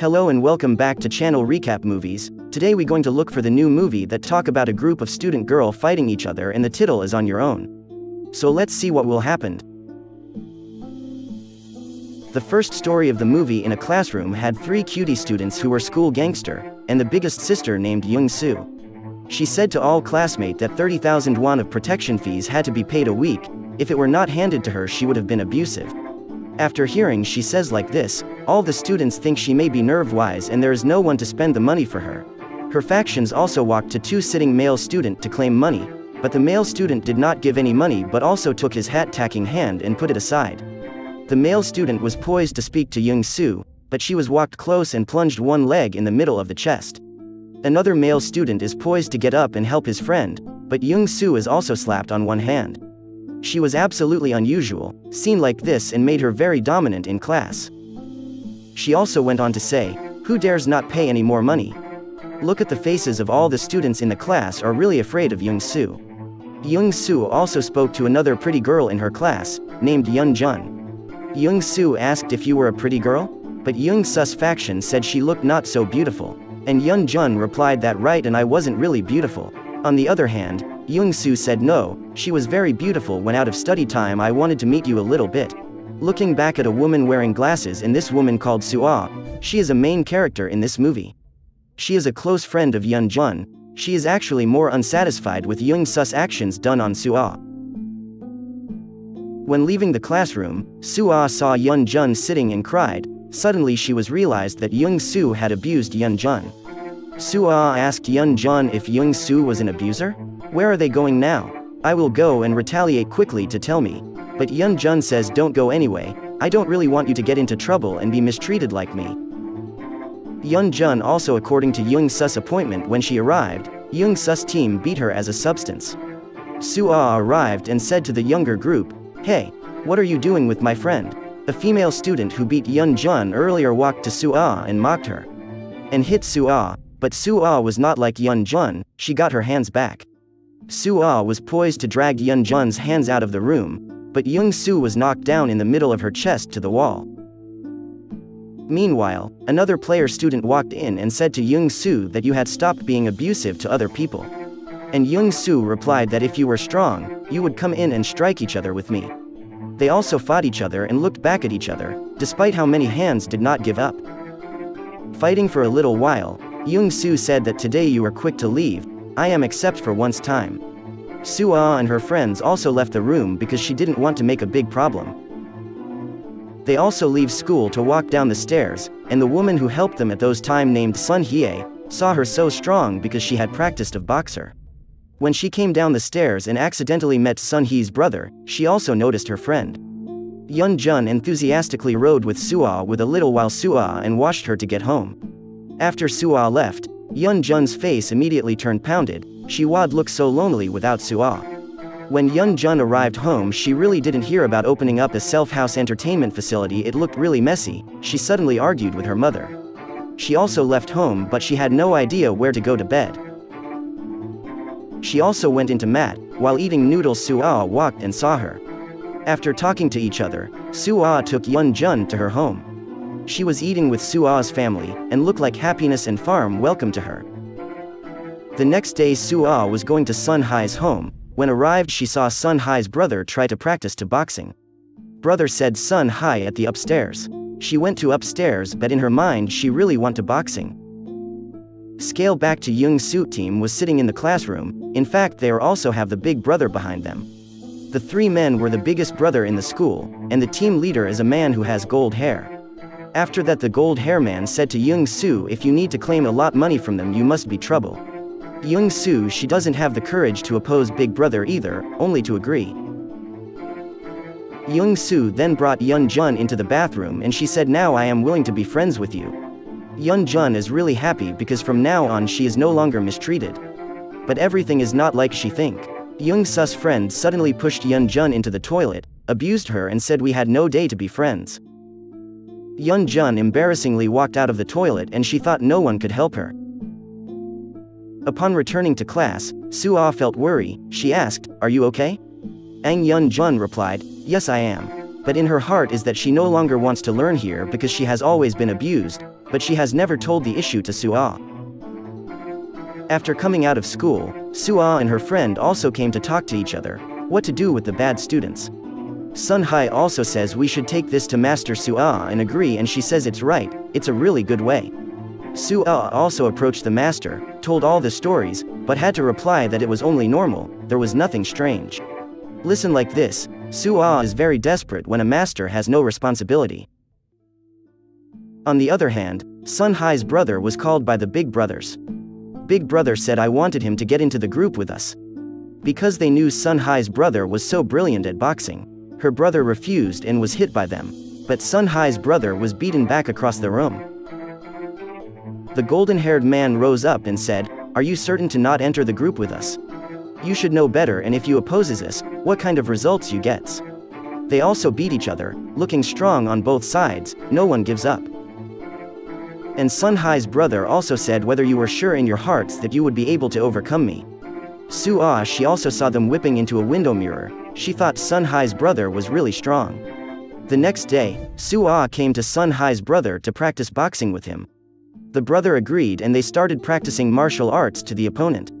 Hello and welcome back to channel Recap Movies. Today we going to look for the new movie that talk about a group of student girl fighting each other and the title is on your own. So let's see what will happen. The first story of the movie in a classroom had three cutie students who were school gangster, and the biggest sister named Young Soo. She said to all classmate that 30,000 won of protection fees had to be paid a week, if it were not handed to her she would have been abusive. After hearing she says like this, all the students think she may be nerve-wise and there is no one to spend the money for her. Her factions also walked to two sitting male student to claim money, but the male student did not give any money but also took his hat-tacking hand and put it aside. The male student was poised to speak to Young Soo, but she was walked close and plunged one leg in the middle of the chest. Another male student is poised to get up and help his friend, but Young Soo is also slapped on one hand. She was absolutely unusual, seen like this and made her very dominant in class. She also went on to say, who dares not pay any more money? Look at the faces of all the students in the class are really afraid of Young Soo. Young Soo also spoke to another pretty girl in her class, named Yun Jun. Young Soo asked if you were a pretty girl? But Young Su's faction said she looked not so beautiful. And Yun Jun replied that right and I wasn't really beautiful. On the other hand, Young Soo said no, she was very beautiful when out of study time I wanted to meet you a little bit. Looking back at a woman wearing glasses and this woman called Suah, she is a main character in this movie. She is a close friend of Yun Jun, she is actually more unsatisfied with Young Su's actions done on Suah. When leaving the classroom, Suah saw Yun Jun sitting and cried, suddenly she was realized that Young Soo had abused Yun Jun. Suah asked Yun Jun if Young Soo was an abuser? Where are they going now? I will go and retaliate quickly to tell me. But Yun Jun says don't go anyway, I don't really want you to get into trouble and be mistreated like me. Yun Jun also according to Young Su's appointment when she arrived, Young Su's team beat her as a substance. Suah arrived and said to the younger group, Hey, what are you doing with my friend? A female student who beat Yun Jun earlier walked to Suah and mocked her. And hit Suah, but Suah was not like Yun Jun, she got her hands back. Suah was poised to drag Yun Jun's hands out of the room, but Young Soo was knocked down in the middle of her chest to the wall. Meanwhile, another player student walked in and said to Young Soo that you had stopped being abusive to other people. And Young Soo replied that if you were strong, you would come in and strike each other with me. They also fought each other and looked back at each other, despite how many hands did not give up. Fighting for a little while, Young Soo said that today you are quick to leave, I am except for once time. Sua and her friends also left the room because she didn't want to make a big problem. They also leave school to walk down the stairs, and the woman who helped them at those time named Sun Hye, saw her so strong because she had practiced of boxer. When she came down the stairs and accidentally met Sun Hee's brother, she also noticed her friend. Yun Jun enthusiastically rode with Sua with a little while Sua and watched her to get home. After Sua left, Yun Jun's face immediately turned pounded, she would look so lonely without Suah. When Yun Jun arrived home she really didn't hear about opening up a self-house entertainment facility it looked really messy, she suddenly argued with her mother. She also left home but she had no idea where to go to bed. She also went into mat, while eating noodles Suah walked and saw her. After talking to each other, Suah took Yun Jun to her home. She was eating with Suah's family, and looked like happiness and farm welcome to her. The next day Suah was going to Sun Hai's home, when arrived she saw Sun Hai's brother try to practice to boxing. Brother said Sun Hai at the upstairs. She went to upstairs but in her mind she really want to boxing. Scale back to Young Soo team was sitting in the classroom, in fact they also have the big brother behind them. The three men were the biggest brother in the school, and the team leader is a man who has gold hair. After that the gold hair man said to Yung Soo if you need to claim a lot money from them you must be trouble. Yung Soo she doesn't have the courage to oppose big brother either, only to agree. Yung Soo then brought Yun Jun into the bathroom and she said now I am willing to be friends with you. Yun Jun is really happy because from now on she is no longer mistreated. But everything is not like she think. Yung Su's friend suddenly pushed Yun Jun into the toilet, abused her and said we had no day to be friends. Yun Jun embarrassingly walked out of the toilet and she thought no one could help her. Upon returning to class, Suah felt worry, she asked, Are you okay? Ang Yun Jun replied, Yes I am. But in her heart is that she no longer wants to learn here because she has always been abused, but she has never told the issue to Su'a. Ah. After coming out of school, Su'a ah and her friend also came to talk to each other, what to do with the bad students. Sun Hai also says we should take this to Master Su'a and agree and she says it's right, it's a really good way. Su'a also approached the master, told all the stories, but had to reply that it was only normal, there was nothing strange. Listen like this, Su'a is very desperate when a master has no responsibility. On the other hand, Sun Hai's brother was called by the big brothers. Big brother said I wanted him to get into the group with us. Because they knew Sun Hai's brother was so brilliant at boxing, her brother refused and was hit by them. But Sun Hai's brother was beaten back across the room. The golden-haired man rose up and said, Are you certain to not enter the group with us? You should know better and if you opposes us, what kind of results you gets. They also beat each other, looking strong on both sides, no one gives up. And Sun Hai's brother also said whether you were sure in your hearts that you would be able to overcome me. Su Ah she also saw them whipping into a window mirror, she thought Sun Hai's brother was really strong. The next day, Su Ah came to Sun Hai's brother to practice boxing with him. The brother agreed and they started practicing martial arts to the opponent.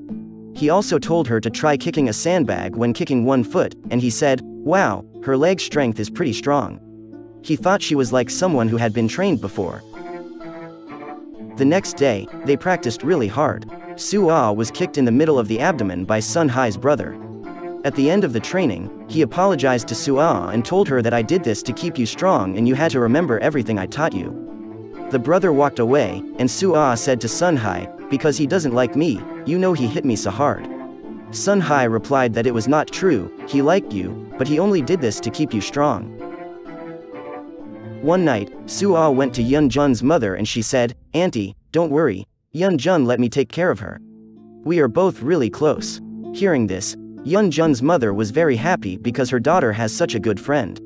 He also told her to try kicking a sandbag when kicking one foot, and he said, Wow, her leg strength is pretty strong. He thought she was like someone who had been trained before. The next day, they practiced really hard. Su Ah was kicked in the middle of the abdomen by Sun Hai's brother. At the end of the training, he apologized to Su Ah and told her that I did this to keep you strong and you had to remember everything I taught you. The brother walked away, and Su Ah said to Sun Hai, Because he doesn't like me, you know he hit me so hard. Sun Hai replied that it was not true, he liked you, but he only did this to keep you strong. One night, Su Ah went to Yun Jun's mother and she said, Auntie, don't worry, Yun Jun let me take care of her. We are both really close. Hearing this, Yun Jun's mother was very happy because her daughter has such a good friend.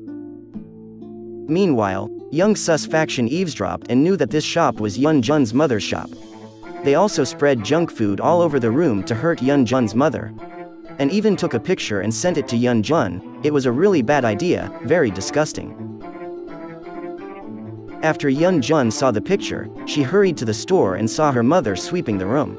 Meanwhile, Young Sus faction eavesdropped and knew that this shop was Yun Jun's mother's shop. They also spread junk food all over the room to hurt Yun Jun's mother. And even took a picture and sent it to Yun Jun, it was a really bad idea, very disgusting. After Yun Jun saw the picture, she hurried to the store and saw her mother sweeping the room.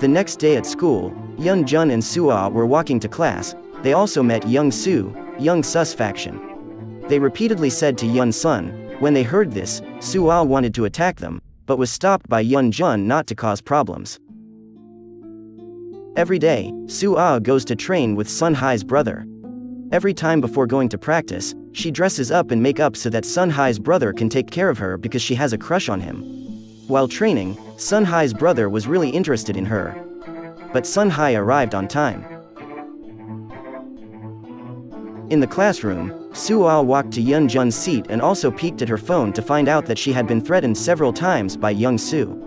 The next day at school, Yun Jun and Su'a were walking to class, they also met Young Su, Young Sus faction. They repeatedly said to Yun Sun, when they heard this, Su Al wanted to attack them, but was stopped by Yun Jun not to cause problems. Every day, Su A goes to train with Sun Hai's brother. Every time before going to practice, she dresses up and make up so that Sun Hai's brother can take care of her because she has a crush on him. While training, Sun Hai's brother was really interested in her. But Sun Hai arrived on time. In the classroom, Su Al walked to Yun Jun's seat and also peeked at her phone to find out that she had been threatened several times by Young Su.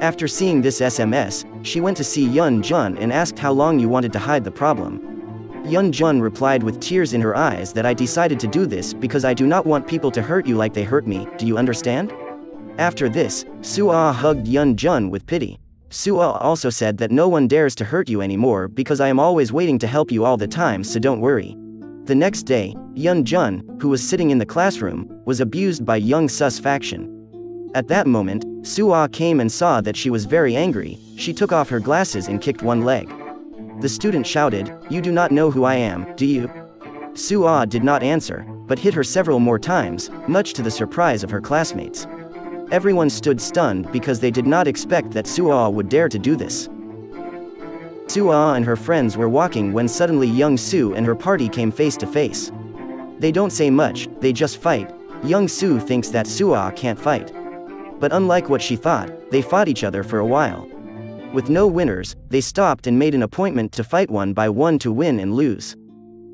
After seeing this SMS, she went to see Yun Jun and asked how long you wanted to hide the problem. Yun Jun replied with tears in her eyes that I decided to do this because I do not want people to hurt you like they hurt me, do you understand? After this, Su Ah hugged Yun Jun with pity. Su Ah also said that no one dares to hurt you anymore because I am always waiting to help you all the time so don't worry. The next day, Yun Jun, who was sitting in the classroom, was abused by Young Sus faction. At that moment, Su Ah came and saw that she was very angry, she took off her glasses and kicked one leg. The student shouted, You do not know who I am, do you? Su Ah did not answer, but hit her several more times, much to the surprise of her classmates. Everyone stood stunned because they did not expect that Su Ah would dare to do this. Su-ah and her friends were walking when suddenly Young Su and her party came face to face. They don't say much, they just fight. Young Su thinks that Su-ah can't fight. But unlike what she thought, they fought each other for a while. With no winners, they stopped and made an appointment to fight one by one to win and lose.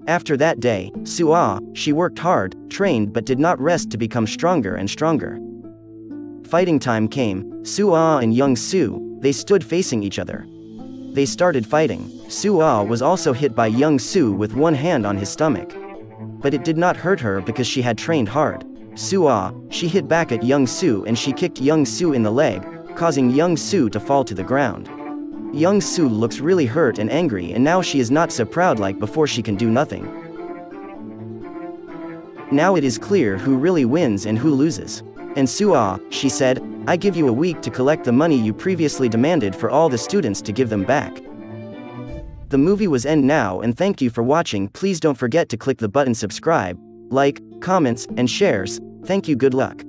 After that day, Su-ah, she worked hard, trained but did not rest to become stronger and stronger. Fighting time came, Su-ah and Young Su, they stood facing each other. They started fighting. Su Ah was also hit by Young Su with one hand on his stomach. But it did not hurt her because she had trained hard. Su Ah, she hit back at Young Su and she kicked Young Su in the leg, causing Young Su to fall to the ground. Young Su looks really hurt and angry and now she is not so proud like before she can do nothing. Now it is clear who really wins and who loses. And Suah, she said, I give you a week to collect the money you previously demanded for all the students to give them back. The movie was end now and thank you for watching please don't forget to click the button subscribe, like, comments, and shares, thank you good luck.